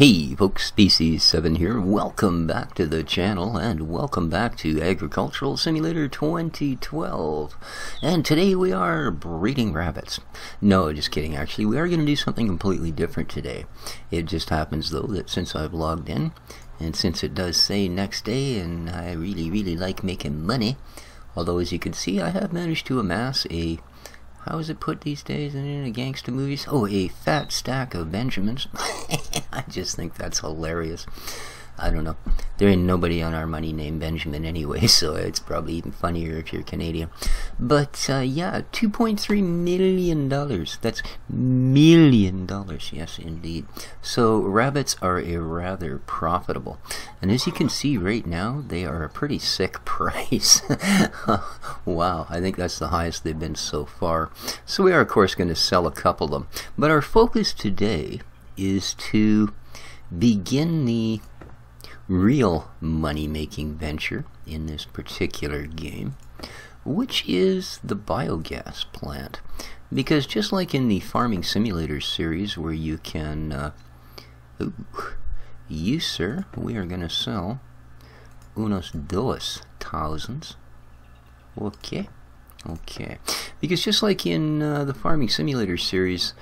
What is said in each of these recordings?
Hey folks, Species 7 here. Welcome back to the channel and welcome back to Agricultural Simulator 2012. And today we are breeding rabbits. No, just kidding actually. We are going to do something completely different today. It just happens though that since I've logged in and since it does say next day and I really really like making money, although as you can see I have managed to amass a how is it put these days in a gangster movies? Oh, a fat stack of Benjamins. I just think that's hilarious. I don't know. There ain't nobody on our money named Benjamin anyway, so it's probably even funnier if you're Canadian. But uh, yeah, $2.3 million. That's million dollars, yes, indeed. So rabbits are a rather profitable. And as you can see right now, they are a pretty sick price. wow, I think that's the highest they've been so far. So we are, of course, going to sell a couple of them. But our focus today is to begin the real money making venture in this particular game, which is the biogas plant. Because just like in the Farming Simulator series, where you can. Uh, ooh, you, sir, we are going to sell unos dos thousands. Okay. Okay. Because just like in uh, the Farming Simulator series,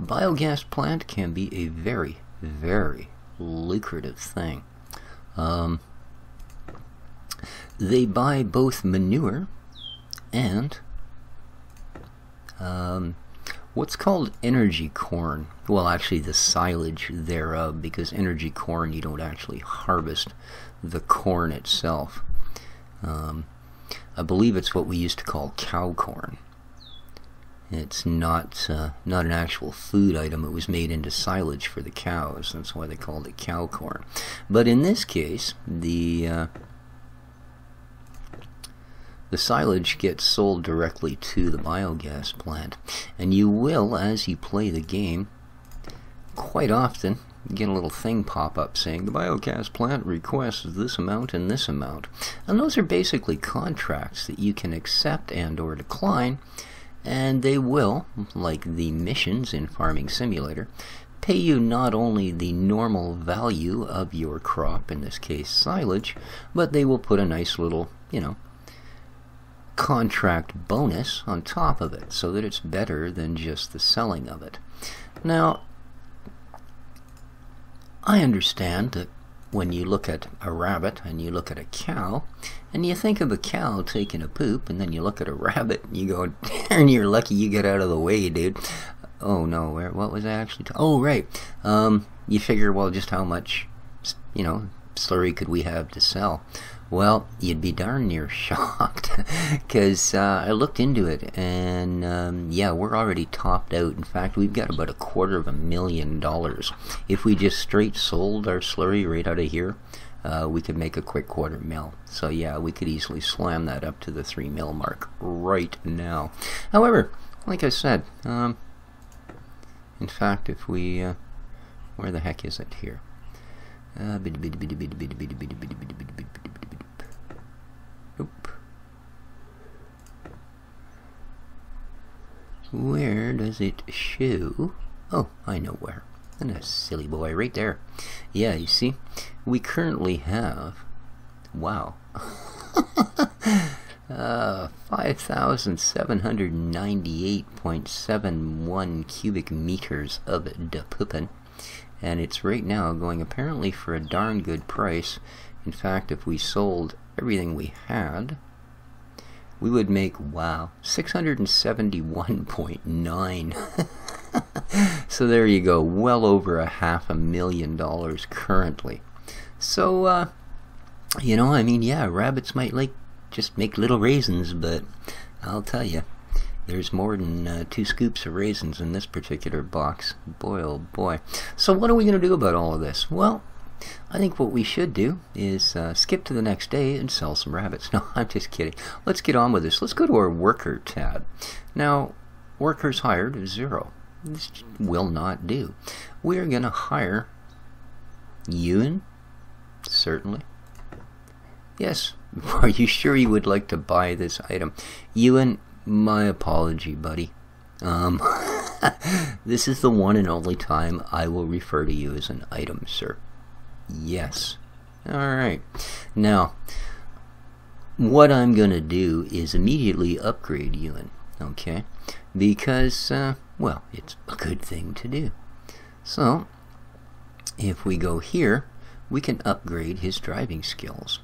biogas plant can be a very, very lucrative thing. Um, they buy both manure and um, what's called energy corn. Well, actually, the silage thereof, because energy corn you don't actually harvest the corn itself. Um, I believe it's what we used to call cow corn. It's not uh, not an actual food item. It was made into silage for the cows. That's why they called it cow corn. But in this case, the uh, the silage gets sold directly to the biogas plant, and you will, as you play the game, quite often get a little thing pop up saying the biogas plant requests this amount and this amount, and those are basically contracts that you can accept and or decline and they will, like the missions in Farming Simulator, pay you not only the normal value of your crop, in this case silage, but they will put a nice little, you know, contract bonus on top of it so that it's better than just the selling of it. Now, I understand that when you look at a rabbit and you look at a cow, and you think of a cow taking a poop, and then you look at a rabbit and you go, and you're lucky you get out of the way, dude. Oh no, where? What was I actually? Oh right. Um, you figure, well, just how much, you know, slurry could we have to sell? Well, you'd be darn near shocked because uh, I looked into it and um, yeah, we're already topped out. In fact, we've got about a quarter of a million dollars. If we just straight sold our slurry right out of here, uh, we could make a quick quarter mil. So yeah, we could easily slam that up to the three mil mark right now. However, like I said, um, in fact, if we, uh, where the heck is it here? Where does it show? Oh, I know where. And a silly boy right there. Yeah, you see, we currently have, wow, uh, 5,798.71 cubic meters of de poopin'. And it's right now going apparently for a darn good price. In fact, if we sold everything we had, we would make, wow, 671.9. so there you go, well over a half a million dollars currently. So, uh, you know, I mean, yeah, rabbits might like just make little raisins, but I'll tell you, there's more than uh, two scoops of raisins in this particular box. Boy, oh boy. So, what are we going to do about all of this? Well, I think what we should do is uh, skip to the next day and sell some rabbits. No, I'm just kidding. Let's get on with this. Let's go to our worker tab. Now, workers hired is zero. This will not do. We're going to hire Ewan. Certainly. Yes. Are you sure you would like to buy this item? Ewan, my apology, buddy. Um, this is the one and only time I will refer to you as an item, sir. Yes. Alright. Now, what I'm going to do is immediately upgrade Ewan, okay? Because, uh, well, it's a good thing to do. So, if we go here, we can upgrade his driving skills.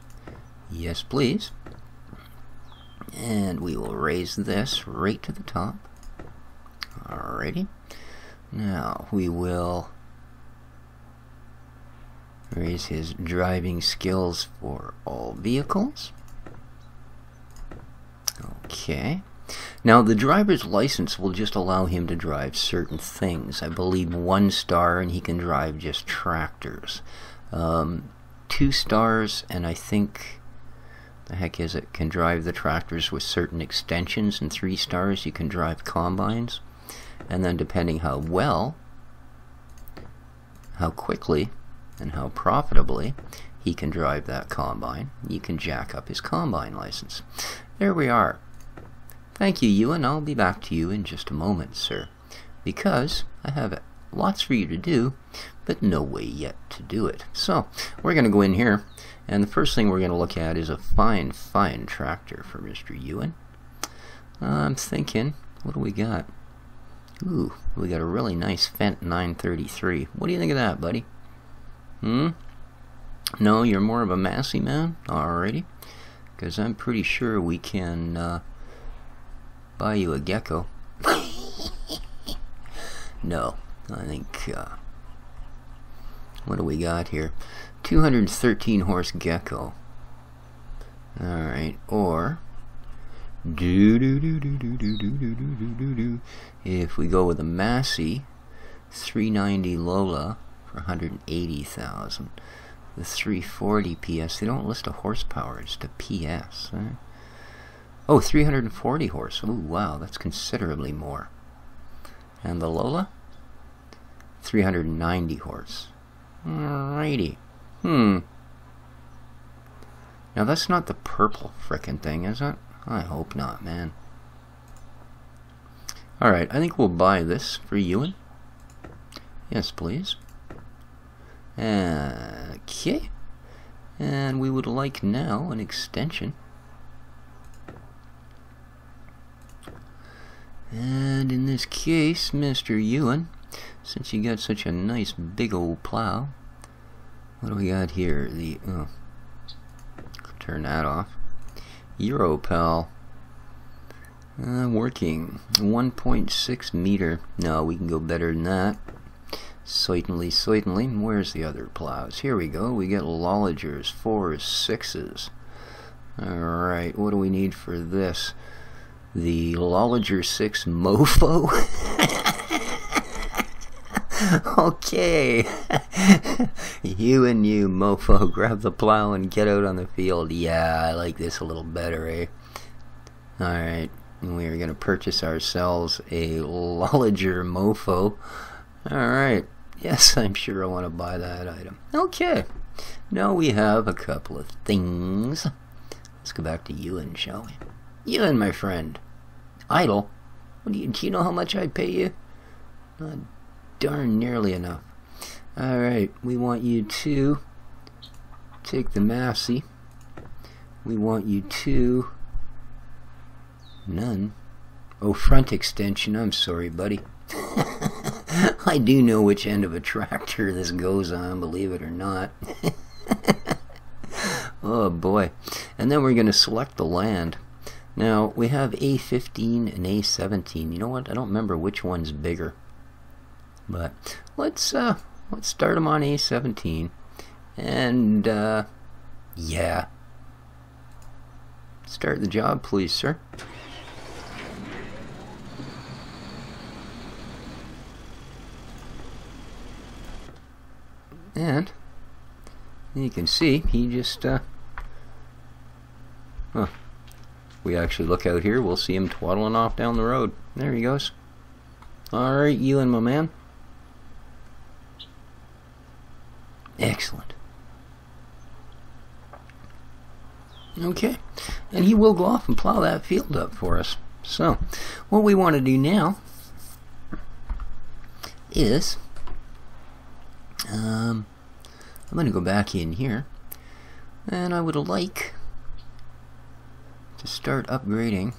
Yes, please. And we will raise this right to the top. Alrighty. Now, we will raise his driving skills for all vehicles. Okay. Now, the driver's license will just allow him to drive certain things. I believe one star, and he can drive just tractors. Um, two stars, and I think the heck is it can drive the tractors with certain extensions, and three stars you can drive combines. And then, depending how well, how quickly, and how profitably he can drive that combine, you can jack up his combine license. There we are. Thank you, Ewan. I'll be back to you in just a moment, sir, because I have lots for you to do, but no way yet to do it. So, we're going to go in here, and the first thing we're going to look at is a fine, fine tractor for Mr. Ewan. Uh, I'm thinking, what do we got? Ooh, we got a really nice Fendt 933. What do you think of that, buddy? Hmm? No, you're more of a Massey man? Alrighty. Because I'm pretty sure we can uh, buy you a gecko. no, I think, uh, what do we got here? 213 horse gecko. Alright, or, do do do do do do do do do do do if we go with a Massey 390 Lola for 180,000 the 340 PS they don't list a horsepower it's the PS eh? Oh, 340 horse. Oh, wow, that's considerably more. And the Lola? 390 horse. Alrighty. Hmm. Now, that's not the purple frickin' thing, is it? I hope not, man. Alright, I think we'll buy this for Ewan. Yes, please. Okay. And we would like now an extension. And in this case, Mr. Ewan, since you got such a nice big old plow, what do we got here? The oh, turn that off. Europel. Uh, working 1.6 meter. No, we can go better than that. Certainly, certainly. Where's the other plows? Here we go. We get Lolligers, fours, sixes. Alright, what do we need for this? the Lolliger 6 mofo. okay. you and you, mofo, grab the plow and get out on the field. Yeah, I like this a little better, eh? Alright, we are going to purchase ourselves a Lolliger mofo. Alright, yes, I'm sure I want to buy that item. Okay, now we have a couple of things. Let's go back to Ewan, shall we? Ewan, my friend. Idle? Do you, do you know how much I pay you? Not darn nearly enough. Alright, we want you to take the Massey. We want you to... None. Oh, front extension. I'm sorry, buddy. I do know which end of a tractor this goes on, believe it or not. oh boy. And then we're going to select the land. Now, we have A15 and A17. You know what? I don't remember which one's bigger. But let's uh, let's start them on A17. And, uh, yeah. Start the job, please, sir. And you can see he just uh, huh, we actually look out here, we'll see him twaddling off down the road. There he goes. Alright, Ewan, my man. Excellent. Okay, and he will go off and plow that field up for us. So, what we want to do now is um, I'm going to go back in here and I would like to start upgrading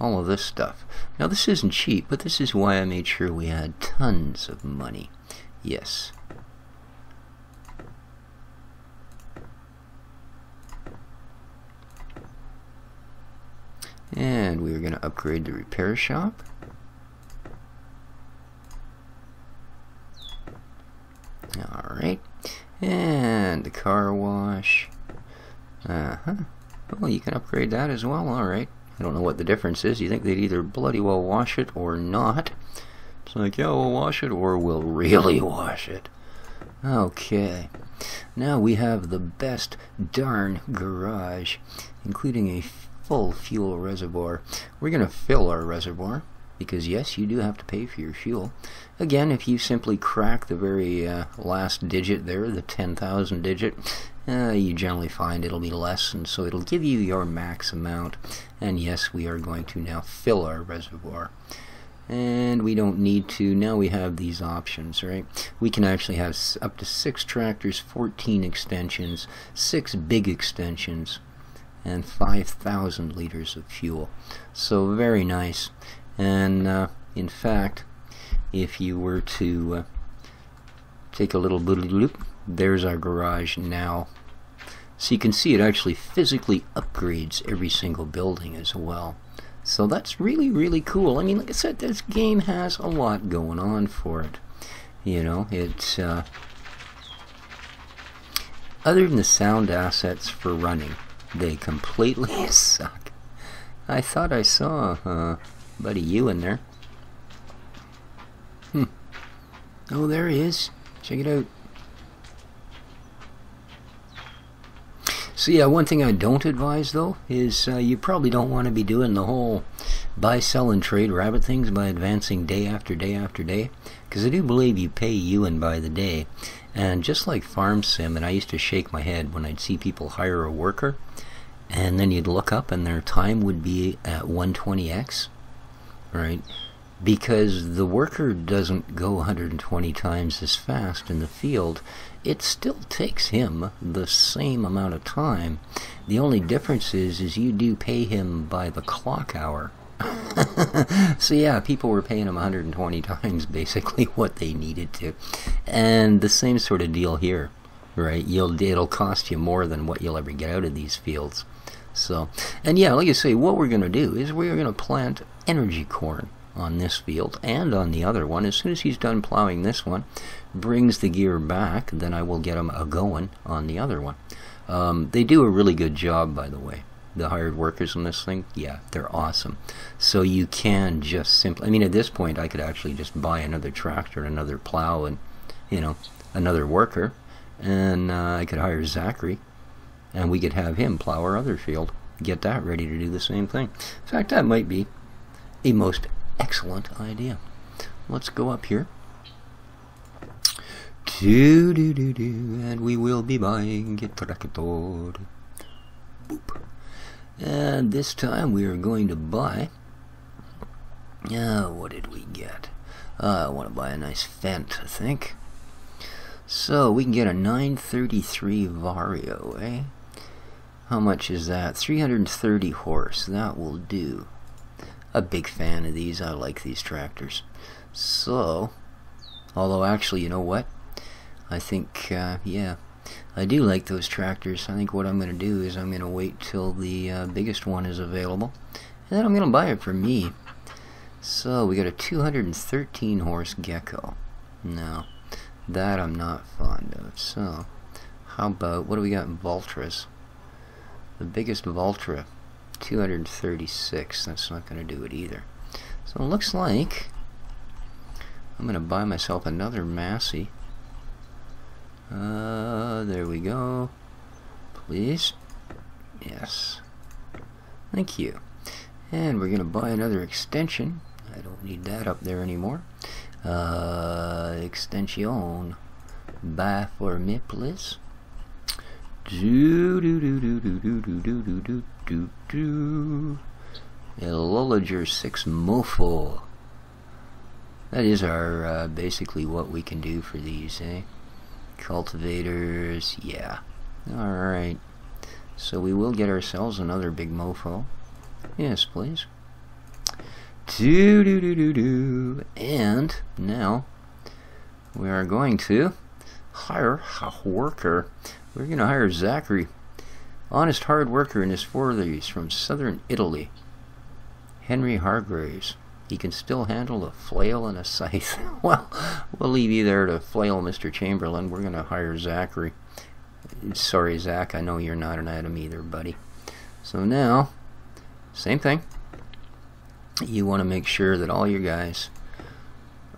all of this stuff. Now this isn't cheap, but this is why I made sure we had tons of money. Yes. And we are going to upgrade the repair shop. Alright. And the car wash. Uh-huh. Well, you can upgrade that as well. Alright. I don't know what the difference is. You think they'd either bloody well wash it or not. It's like, yeah, we'll wash it or we'll really wash it. Okay. Now we have the best darn garage, including a full fuel reservoir. We're going to fill our reservoir because yes, you do have to pay for your fuel. Again, if you simply crack the very uh, last digit there, the 10,000 digit, uh, you generally find it'll be less, and so it'll give you your max amount. And yes, we are going to now fill our reservoir. And we don't need to, now we have these options, right? We can actually have up to 6 tractors, 14 extensions, 6 big extensions, and 5,000 liters of fuel. So very nice. And uh, in fact, if you were to uh, take a little loop, there's our garage now. So you can see it actually physically upgrades every single building as well. So that's really, really cool. I mean, like I said, this game has a lot going on for it. You know, it's, uh, other than the sound assets for running, they completely suck. I thought I saw, uh, Buddy Ewan in there. Hmm. Oh, there he is. Check it out. So yeah, one thing I don't advise though is uh, you probably don't want to be doing the whole buy, sell, and trade rabbit things by advancing day after day after day, because I do believe you pay Ewan by the day. And just like Farm Sim, and I used to shake my head when I'd see people hire a worker, and then you'd look up and their time would be at 120x right? Because the worker doesn't go 120 times as fast in the field, it still takes him the same amount of time. The only difference is, is you do pay him by the clock hour. so yeah, people were paying him 120 times basically what they needed to, and the same sort of deal here, right? You'll it'll cost you more than what you'll ever get out of these fields. So, and yeah, like I say, what we're going to do is we're going to plant energy corn on this field and on the other one. As soon as he's done plowing this one, brings the gear back, then I will get him a going on the other one. Um, they do a really good job, by the way. The hired workers on this thing, yeah, they're awesome. So you can just simply, I mean, at this point, I could actually just buy another tractor, another plow, and, you know, another worker, and uh, I could hire Zachary and we could have him plow our other field, get that ready to do the same thing. In fact, that might be a most excellent idea. Let's go up here. Do do do do, and we will be buying a tractor. Boop. And this time we are going to buy. Uh, what did we get? Uh, I want to buy a nice Fendt, I think. So we can get a 933 Vario, eh? How much is that? 330 horse. That will do. A big fan of these. I like these tractors. So, although actually, you know what? I think, uh, yeah, I do like those tractors. I think what I'm going to do is I'm going to wait till the uh, biggest one is available. And then I'm going to buy it for me. So, we got a 213 horse Gecko. No, that I'm not fond of. So, how about, what do we got in Valtras? The biggest Valtra, 236. That's not going to do it either. So it looks like I'm going to buy myself another Massey. Uh, there we go. Please. Yes. Thank you. And we're going to buy another extension. I don't need that up there anymore. Uh, extension. Buy for me, please. Do do do do do do do do do do do do. Lolliger 6 Mofo. that is our uh, basically what we can do for these, eh? Cultivators, yeah. Alright. So we will get ourselves another big mofo. Yes, please. Do do do do do. And now we are going to hire a worker. We're going to hire Zachary. Honest hard worker in his 40s from southern Italy. Henry Hargraves. He can still handle a flail and a scythe. well, we'll leave you there to flail Mr. Chamberlain. We're going to hire Zachary. Sorry, Zach, I know you're not an item either, buddy. So now, same thing. You want to make sure that all your guys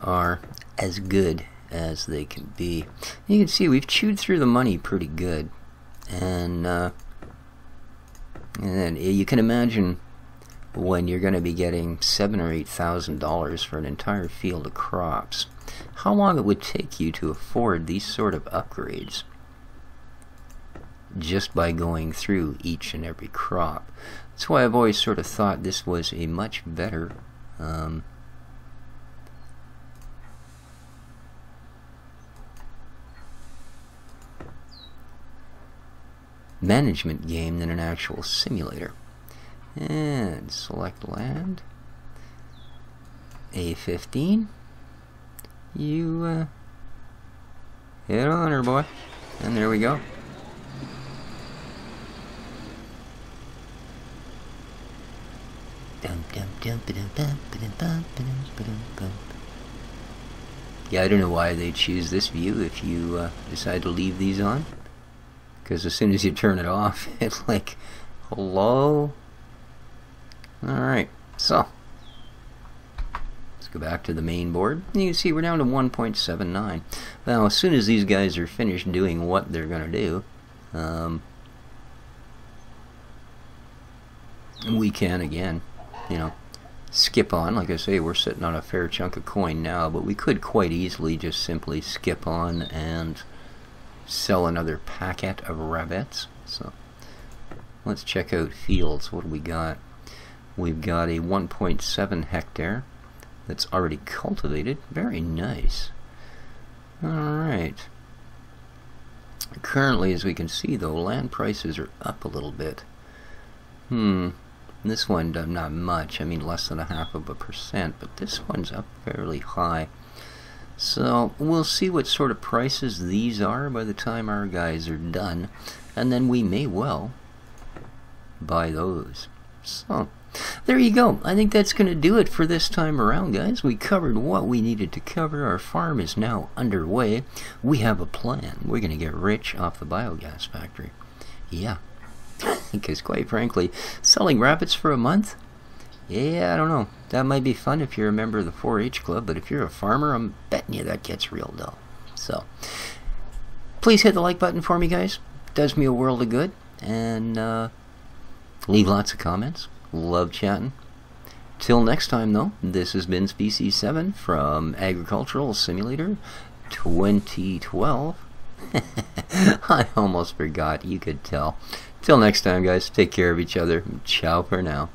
are as good as they can be. You can see we've chewed through the money pretty good. And, uh, and you can imagine when you're going to be getting seven or eight thousand dollars for an entire field of crops, how long it would take you to afford these sort of upgrades just by going through each and every crop. That's why I've always sort of thought this was a much better um, management game than an actual simulator. And select land. A15. You, uh, hit on her, boy. And there we go. Yeah, I don't know why they choose this view if you uh, decide to leave these on. Because as soon as you turn it off, it's like, hello? Alright, so. Let's go back to the main board. You can see we're down to 1.79. Now, as soon as these guys are finished doing what they're going to do, um, we can, again, you know, skip on. Like I say, we're sitting on a fair chunk of coin now, but we could quite easily just simply skip on and sell another packet of rabbits. So let's check out fields. What do we got? We've got a 1.7 hectare that's already cultivated. Very nice. Alright. Currently, as we can see, though, land prices are up a little bit. Hmm. This one, not much. I mean, less than a half of a percent, but this one's up fairly high. So we'll see what sort of prices these are by the time our guys are done, and then we may well buy those. So there you go. I think that's going to do it for this time around, guys. We covered what we needed to cover. Our farm is now underway. We have a plan. We're going to get rich off the biogas factory. Yeah. because quite frankly, selling rabbits for a month yeah, I don't know. That might be fun if you're a member of the 4-H club, but if you're a farmer, I'm betting you that gets real dull. So, please hit the like button for me, guys. Does me a world of good. And uh, leave lots of comments. Love chatting. Till next time, though, this has been Species 7 from Agricultural Simulator 2012. I almost forgot. You could tell. Till next time, guys. Take care of each other. Ciao for now.